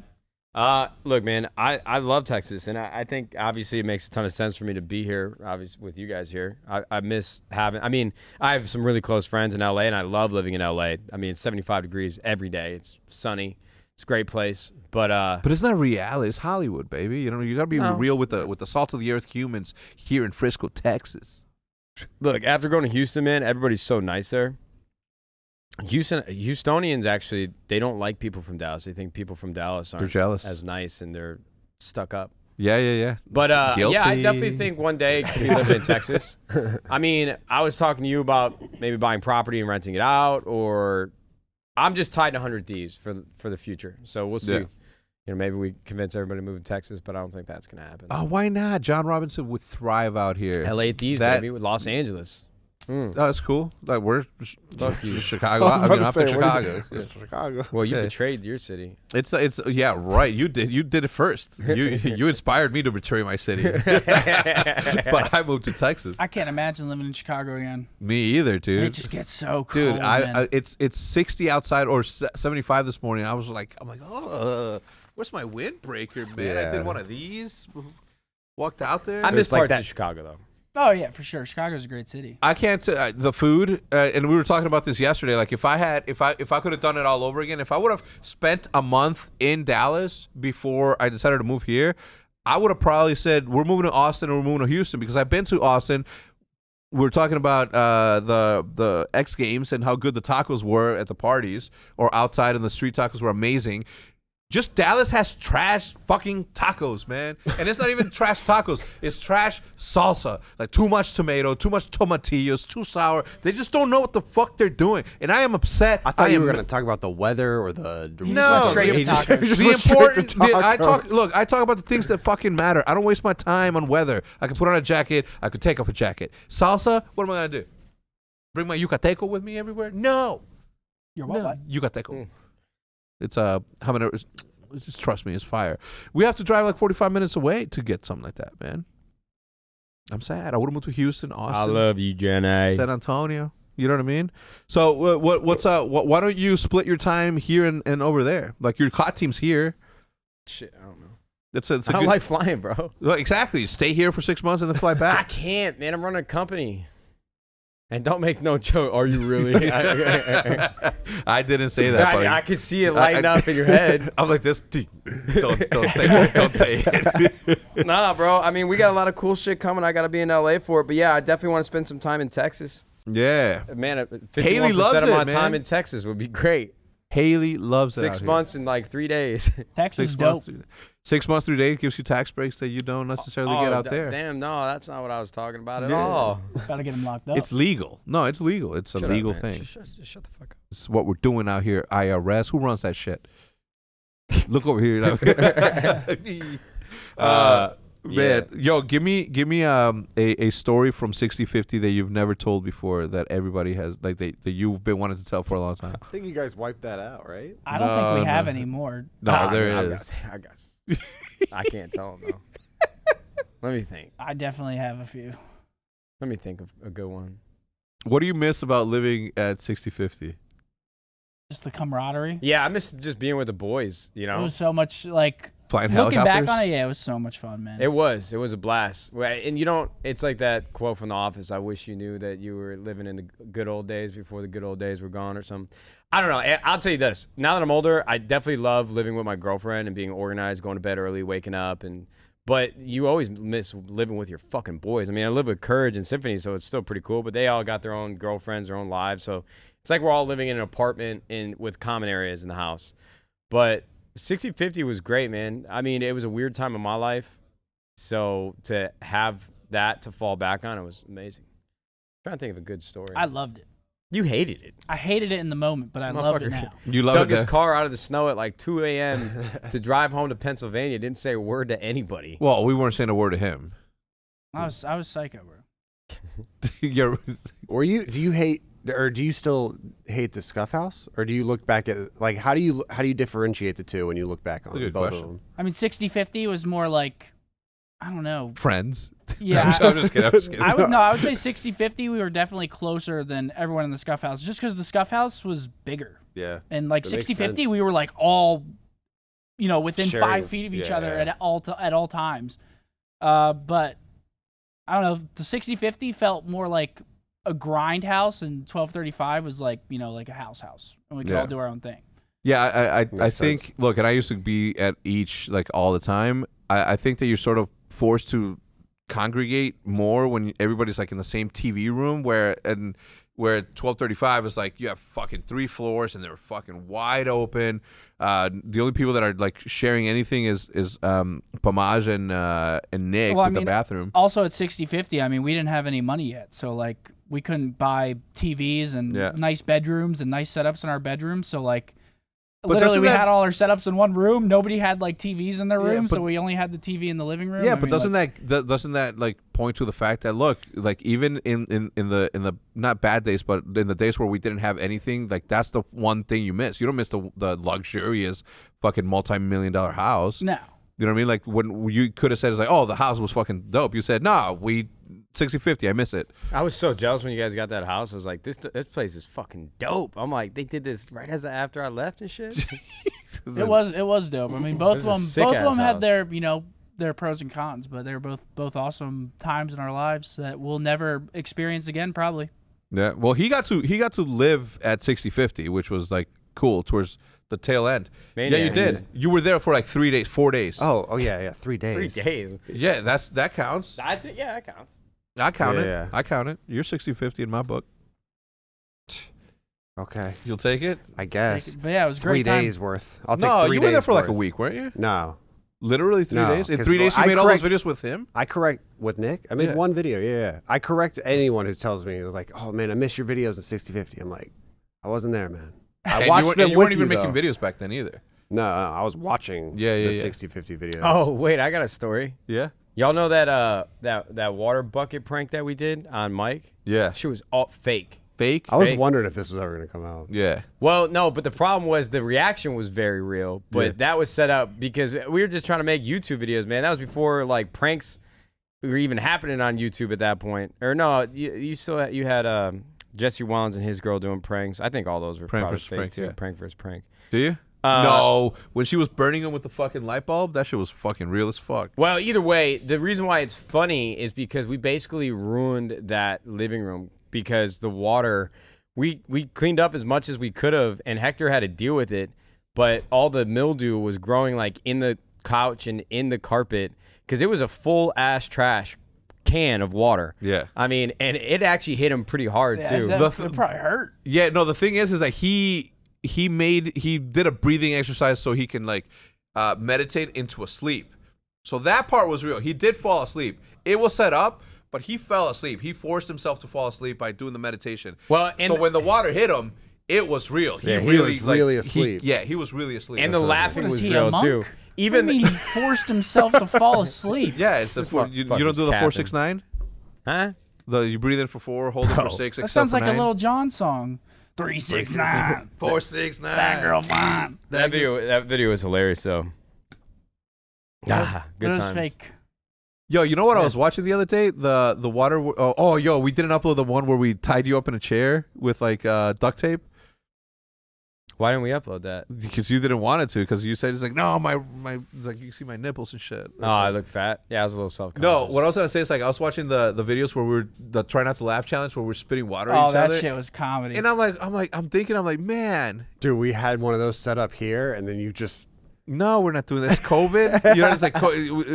Uh, look, man, I, I love Texas, and I, I think obviously it makes a ton of sense for me to be here, obviously with you guys here. I, I miss having. I mean, I have some really close friends in LA, and I love living in LA. I mean, it's 75 degrees every day. It's sunny. It's a great place, but uh, But it's not reality. It's Hollywood, baby. You know, you gotta be No. real with the with the salt of the earth humans here in Frisco, Texas. Look, after going to Houston, man, everybody's so nice there. Houston Houstonians actually they don't like people from Dallas. They think people from Dallas They're jealous. as nice, and they're stuck up. yeah, yeah, yeah. But uh, yeah, I definitely think one day could be living in Texas. I mean, I was talking to you about maybe buying property and renting it out, or I'm just tied to 100 D's for for the future. So we'll see. Yeah. You know, maybe we convince everybody to move to Texas, but I don't think that's gonna happen. Oh, why not? John Robinson would thrive out here. LA D's, That- baby, with Los Angeles. Mm. Oh, that's cool. Like we're Fuck you. Chicago. I was I about mean, to I'm say, from what you- Chicago. Yeah. Chicago. Well, you Yeah. betrayed your city. It's it's yeah, right. You did you did it first. You you inspired me to betray my city, but I moved to Texas. I can't imagine living in Chicago again. Me either, dude. It just gets so cold. Dude, I. I it's it's 60 outside or 75 this morning. I was like, I'm like, oh, where's my windbreaker, man? I did one of these. Walked out there. I miss like parts that- of Chicago though. oh yeah, for sure. Chicago's a great city. I can't. Uh, the food, uh, and we were talking about this yesterday. Like, if I had, if I, if I could have done it all over again, if I would have spent a month in Dallas before I decided to move here, I would have probably said we're moving to Austin or we're moving to Houston because I've been to Austin. We are talking about uh, the the X Games and how good the tacos were at the parties or outside, and the street tacos were amazing. Just Dallas has trash fucking tacos, man. And it's not even trash tacos. It's trash salsa. Like too much tomato, too much tomatillos, too sour. They just don't know what the fuck they're doing. And I am upset. I thought you am- were going to talk about the weather or the. He No, went straight he to just- the went important. the- I talk. tacos. Look, I talk about the things that fucking matter. I don't waste my time on weather. I can put on a jacket. I could take off a jacket. Salsa. What am I gonna do? Bring my yucateco with me everywhere? No. You're what? No. Yucateco. Mm. It's uh, how many? Just trust me, it's fire. We have to drive like forty-five minutes away to get something like that, man. I'm sad. I would have moved to Houston, Austin. I love you, Jenny. San Antonio. You know what I mean? So what? what what's uh? What, why don't you split your time here and, and over there? Like your COD team's here. Shit, I don't know. It's a, it's a I don't good, like flying, bro. Exactly. Stay here for six months and then fly back. I can't, man. I'm running a company. And don't make no joke. Are you really? I, I didn't say that. buddy. I, I can see it lighting I- up in your head. I'm like this. Don't don't say it. Don't say it. nah, bro. I mean, we got a lot of cool shit coming. I got to be in LA for it. But yeah, I definitely want to spend some time in Texas. yeah. Man, uh, Haley 51% loves of my it, time man. in Texas would be great. Haley loves it. Six out here. months in like three days. Texas Six dope. months. Through, six months through date gives you tax breaks that you don't necessarily get Oh, out da- there. Damn, no, that's not what I was talking about at Yeah. all. Gotta get him locked up. It's legal. No, it's legal. It's a Shut up, legal man. thing. Just, just- just shut the fuck up. It's what we're doing out here. IRS. Who runs that shit? Look over here. uh, Man, yo, give me give me um a, a story from 6050 that you've never told before that everybody has like they, that you've been wanting to tell for a long time. I think you guys wiped that out, right? I don't No, think we have no. any more. No, Ah, there I is. got- I got. I can't tell them though. Let me think. I definitely have a few. Let me think of a good one. What do you miss about living at 6050? Just the camaraderie. Yeah, I miss just being with the boys. You know, It know, was so much like Flying looking helicopters? back on it. Yeah, it was so much fun, man. It was. It was a blast. And you don't. It's like that quote from The Office. I wish you knew that you were living in the good old days before the good old days were gone, or something. I don't know. I'll tell you this. Now that I'm older, I definitely love living with my girlfriend and being organized, going to bed early, waking up, and. But you always miss living with your fucking boys. I mean, I live with Courage and Symfuhny, so it's still pretty cool. But they all got their own girlfriends, their own lives, so it's like we're all living in an apartment in with common areas in the house. But 60-50 was great, man. I mean, it was a weird time in my life, so to have that to fall back on, it was amazing. trying to think of a good story. I loved it. you hated it. I hated it in the moment, but I love it Motherfucker. now. You love Dug it. his car out of the snow at like 2 a.m. to drive home to Pennsylvania. Didn't say a word to anybody. Well, we weren't saying a word to him. I was I was psycho, bro. You're, Or you do you hate or do you still hate the Scuf House, or do you look back at like how do you how do you differentiate the two when you look back on a good both question. of them? I mean, 60-50 was more like I don't know. friends. Yeah, I'm, just, I'm just kidding. I'm just kidding. I would no, I would say 60-50 we were definitely closer than everyone in the Scuf House just cuz the Scuf House was bigger. Yeah, And like That makes 60-50 sense. we were like all you know, within Sharing- 5 feet of each yeah, other yeah. at all t- at all times. Uh but I don't know, the 60-50 felt more like a grind house and 1235 was like, you know, like a house house. And we could Yeah. all do our own thing. Yeah, I I, I, I think sense. look, and I used to be at each like all the time. I, I think that you're sort of forced to congregate more when everybody's like in the same TV room where and where 1235 is like you have fucking three floors and they're fucking wide open. Uh, the only people that are like sharing anything is is um Pamaj and uh and Nick Well, I with the bathroom. also at 60 50 i mean we didn't have any money yet so like we couldn't buy tvs and Yeah. nice bedrooms and nice setups in our bedrooms so like But literally we that- had all our setups in one room nobody had like tvs in their Yeah, room so we only had the tv in the living room Yeah, I but mean, doesn't like, that, that doesn't that like point to the fact that look, like even in, in in the in the not bad days, but in the days where we didn't have anything, like that's the one thing you miss. You don't miss the the luxurious fucking multi million dollar house. no You know what I mean? Like when you could have said it's like, oh, the house was fucking dope. You said, nah, we 60-50, I miss it. I was so jealous when you guys got that house. I was like, this this place is fucking dope. I'm like, they did this right as after I left and shit. it was it was dope i mean both of them both of them had house. their you know their pros and cons but they were both both awesome times in our lives that we'll never experience again probably Yeah. Well, he got to he got to live at 60-50, which was like cool towards the tail end. Man, yeah, you did. You were there for like three days, four days. Oh, oh yeah, yeah. Three days. Three days. days. Yeah, that's that counts. I think yeah, that counts. I count Yeah, it. yeah. I count it. You're 60-50 in my book. Okay, You'll take it? I guess but yeah it was a three great time. days worth. I'll take no, three you were there days for like a week, weren't you? No, Literally three No, days. In three days, you I made all those videos with him. I correct with Nick. I made Yeah. one video. Yeah, yeah. I correct anyone who tells me like, "Oh man, I miss your videos in 6050." I'm like, I wasn't there, man. I And watched you, them and you with weren't even you, making though. videos back then either. No, uh, I was watching. Yeah, yeah, the yeah. 6050 videos. Oh wait, I got a story. Yeah, Y'all know that uh that that water bucket prank that we did on Mike? yeah. She was all fake. Fake. I was fake. wondering if this was ever gonna come out. yeah. Well, no, but the problem was the reaction was very real. But Yeah. that was set up because we were just trying to make YouTube videos, man. That was before like pranks were even happening on YouTube at that point. Or no, you, you still had, you had um, Jesse Wellens and his girl doing pranks. I think all those were Prank probably fake prank, too. yeah. Prank versus prank. Do you? Uh, no. When she was burning him with the fucking light bulb, that shit was fucking real as fuck. Well, either way, the reason why it's funny is because we basically ruined that living room because the water we we cleaned up as much as we could have and Hector had to deal with it, but all the mildew was growing like in the couch and in the carpet cuz it was a full ass trash can of water. Yeah. I mean, and it actually hit him pretty hard Yeah, too. that, The th- it probably hurt Yeah. No, the thing is, is that he he made he did a breathing exercise so he can like uh, meditate into a sleep. So that part was real. He did fall asleep. It was set up, but he fell asleep. He forced himself to fall asleep by doing the meditation. Well, and- so when the water hit him, it was real. He Yeah, he really was like, really he- asleep. yeah, he was really asleep. and the That's what laughing What is was he, a real monk? too. What do Even you mean he forced himself to fall asleep Yeah, it's a This four, you, you don't do the four six nine. huh? The you breathe in for four, hold it for six. that sounds for like a little john song three six nine four six nine. that girl fine That video that video was hilarious though. Ah, good it times. fake Yo, you know what I was watching the other day? The the water. Oh, oh, yo, we didn't upload the one where we tied you up in a chair with like uh, duct tape Why didn't we upload that? because you didn't want it to because you said it's like no, my my it's like you can see my nipples and shit. Oh, I look fat. Yeah, I was a little self conscious. No, what I was gonna say is like I was watching the the videos where we are the try not to laugh challenge where we're spitting water at oh each that other. shit was comedy And I'm like, I'm like, I'm thinking, I'm like, man, Dude, we had one of those set up here, and then you just no, we're not doing this. COVID. you know, it's like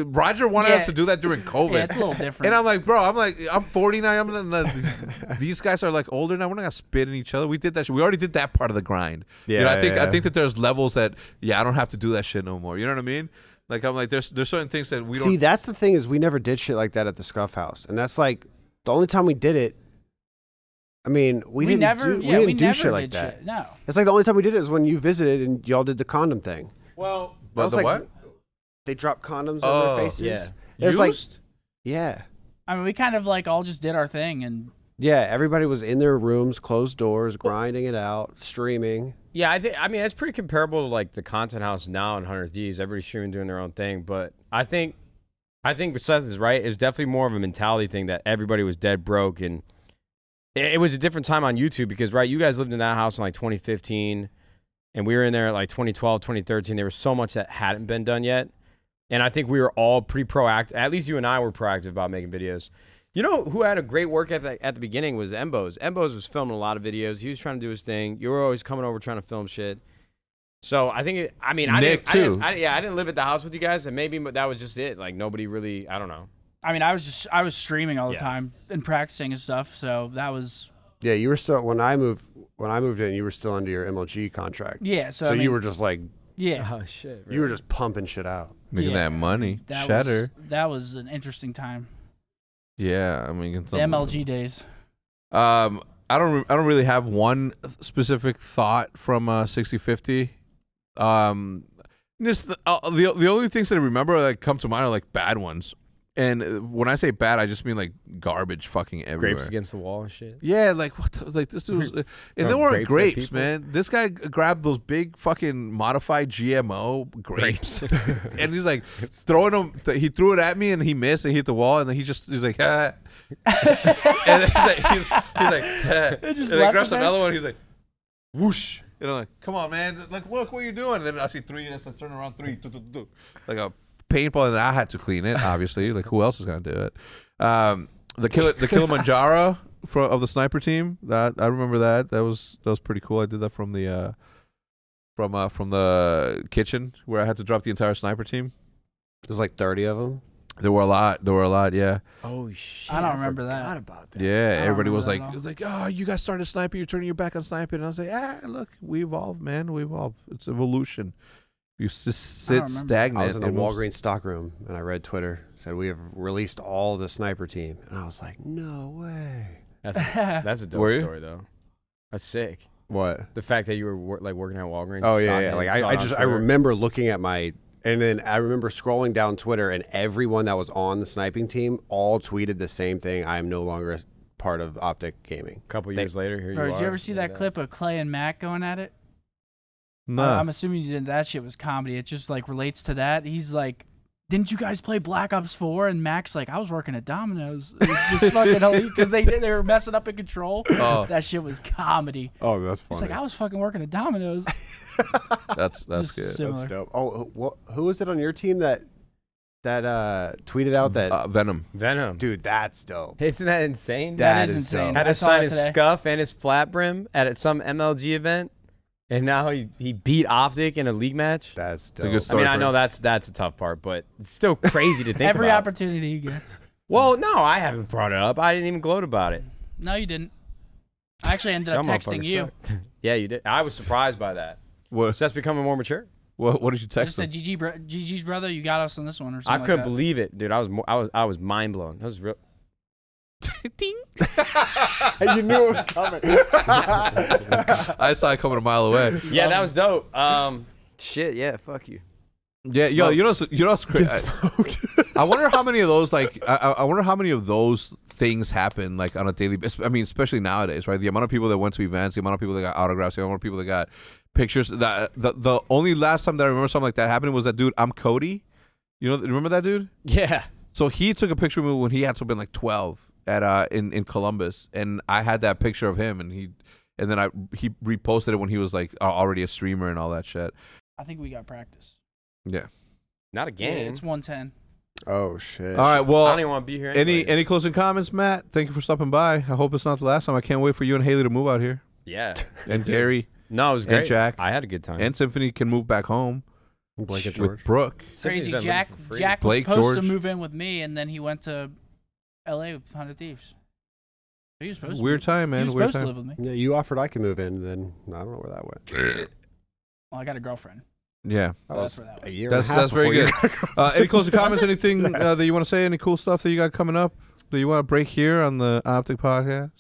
Roger wanted Yeah. us to do that during COVID. Yeah, it's a little different. And I'm like, bro, I'm like, I'm 49. I'm not, these guys are like older now. We're not gonna spit in each other. We did that. Shit. We already did that part of the grind. Yeah, you know, I think yeah, I think that there's levels that yeah, I don't have to do that shit no more. You know what I mean? Like I'm like, there's there's certain things that we See, don't. that's the thing is we never did shit like that at the Scuf House, and that's like the only time we did it. I mean, we, didn't never, do, yeah, we we didn't do never shit like did that. shit. No. It's like the only time we did it is when you visited and y'all did the condom thing. Well, But was the like- what? They dropped condoms Oh, on their oh, faces. yeah. It's like Used? yeah, I mean, we kind of like all just did our thing, and yeah. Everybody was in their rooms, closed doors, grinding it out, streaming. Yeah, I think I mean it's pretty comparable to like the content house now and Hundred Thieves. Everybody's streaming doing their own thing, but I think I think Seth is right. It's definitely more of a mentality thing that everybody was dead broke and it, it was a different time on YouTube because right, you guys lived in that house in like 2015 and we were in there at like 2012, 2013. There was so much that hadn't been done yet. And I think we were all pretty proactive. At least you and I were proactive about making videos. You know who had a great work ethic at the beginning was MBoZe. MBoZe was filming a lot of videos. He was trying to do his thing. You were always coming over trying to film shit. So I think it, I mean I Nick, didn't, I didn't too. I, yeah I didn't live at the house with you guys and maybe that was just it. Like nobody really I don't know. I mean, I was just I was streaming all the Yeah. time and practicing and stuff. So that was Yeah, you were still when I moved when I moved in, you were still under your MLG contract. yeah. So, So, I mean, you were just like yeah. Oh shit. you were just pumping shit out. making Yeah. that money. That Cheddar. was that was an interesting time. yeah, I mean, it's The MLG days. Um, I don't. Re- I don't really have one specific thought from uh, 6050. Um, just the, uh, the the only things that I remember that come to mind are like bad ones, and uh, when I say bad, I just mean like garbage, fucking everywhere. grapes against the wall and shit. Yeah, like what? The, like this dude was, uh, and they weren't grapes grapes, man. This guy grabbed those big fucking modified GMO grapes, and he's like throwing them. Th- he threw it at me, and he missed, and hit the wall, and then he just he's like, ah. and he's like, he's, he's like, ah. and then grabs another one. He's like, whoosh. And I'm like, come on, man. Like, look what you're doing. And then I see three. And I turn around three. do, do, do, Like a paintball. And I had to clean it, obviously. like, who else is going to do it? Um, the, Kili- the Kilimanjaro for, of the sniper team. That I remember that. That was that was pretty cool. I did that from the uh, from uh, from the kitchen where I had to drop the entire sniper team. There's like 30 of them. There were a lot. There were a lot. Yeah. Oh shit. I don't remember that. About that. Yeah, everybody was like, that it was like, oh, you guys started sniping, you're turning your back on sniping, and I was like, ah, look, we evolved, man, we evolved. It's evolution. You just sit don't stagnant. I was in the moves- Walgreens stockroom and I read Twitter said we have released all the sniper team and I was like, no way. That's that's a dope Were you? story though. That's sick. What? The fact that you were wor- like working at Walgreens. Oh yeah, yeah. Like I, I on just I remember looking at my and then I remember scrolling down Twitter and everyone that was on the sniping team all tweeted the same thing. I am no longer a part of Optic Gaming. A couple They- years later, here Bro, you did you ever see that and, clip of Clay and Mac going at it? No. I- I'm assuming you didn't. That shit was comedy. It just like relates to that. He's like, "Didn't you guys play Black Ops 4?" And Max like, "I was working at Domino's." It's just fucking elite because they they were messing up in control. Oh. That shit was comedy. Oh, that's funny. He's like, "I was fucking working at Domino's." that's that's Just good. similar. That's dope. Oh, who- who was it on your team that that uh tweeted out that Uh, Venom. Venom. dude, that's dope. Isn't that insane? That That is is insane. dope. Had to sign his today. scuff and his flat brim at some MLG event, and now he, he beat Optic in a league match. That's a dope. good I mean, I know that's that's a tough part, but it's still crazy to think Every about. opportunity he gets. well, no, I haven't brought it up. I didn't even gloat about it. No, you didn't. I actually ended up Y'all texting motherfuckers you. suck. yeah, you did. I was surprised by that. What, Seth's becoming more mature. what, what did you I text just him? said, "GG, bro- GG's brother, you got us on this one." Or something I something couldn't like that. believe it, dude. I was mo- I was I was mind blown. That was real. you knew it was coming. I saw it coming a mile away. Yeah, that was dope. Um, shit. Yeah, fuck you. Yeah, yo, you know, you know, what's Get crazy? smoked. I wonder how many of those, like, I, I I wonder how many of those things happen, like, on a daily basis. I mean, especially nowadays, right? The amount of people that went to events, the amount of people that got autographs, the amount of people that got pictures. That the the only last time that I remember something like that happening was that dude. I'm Cody. You know, remember that dude? Yeah. So he took a picture of me when he had to have been like 12 at uh in in Columbus, and I had that picture of him, and he. And then I he reposted it when he was like already a streamer and all that shit. I think we got practice. Yeah. Not a Yeah, game. it's 110. oh shit. All right. well, I Well, don't even want to be here. Any anyways. any closing comments, Matt? Thank you for stopping by. I hope it's not the last time. I can't wait for you and Haley to move out here, Yeah. and too. Gary No, it was great. And. Jack. I had a good time. and Symfuhny can move back home. Blake and with George. Brooke. Crazy. Sydney's Jack living for free. Jack Blake, was supposed George. to move in with me, and then he went to L.A. with Hundred Thieves. He was supposed Weird to. time, He man. was Weird supposed to live with me. Yeah, you offered I could move in, then I don't know where that went. Well, I got a girlfriend. Yeah. That that's was where that a went. year That's and a half that's very before good. you Uh, any closing comments? Anything uh, that you want to say? Any cool stuff that you got coming up? Do you want to break here on the Optic Podcast?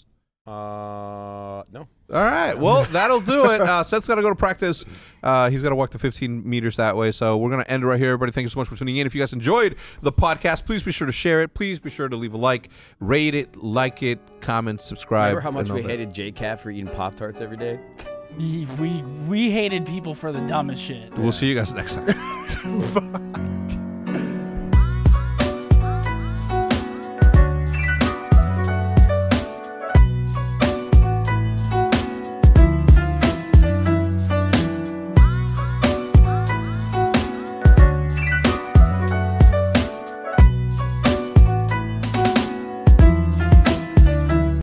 Uh, no. All right. Well, that'll do it. Uh, Seth's got to go to practice. Uh, he's got to walk the 15 meters that way. So we're going to end right here. Everybody, thank you so much for tuning in. If you guys enjoyed the podcast, please be sure to share it. Please be sure to leave a like, rate it, like it, comment, subscribe. Remember how much we that. hated J Cat for eating Pop Tarts every day? We we we hated people for the dumbest shit. We'll see you guys next time.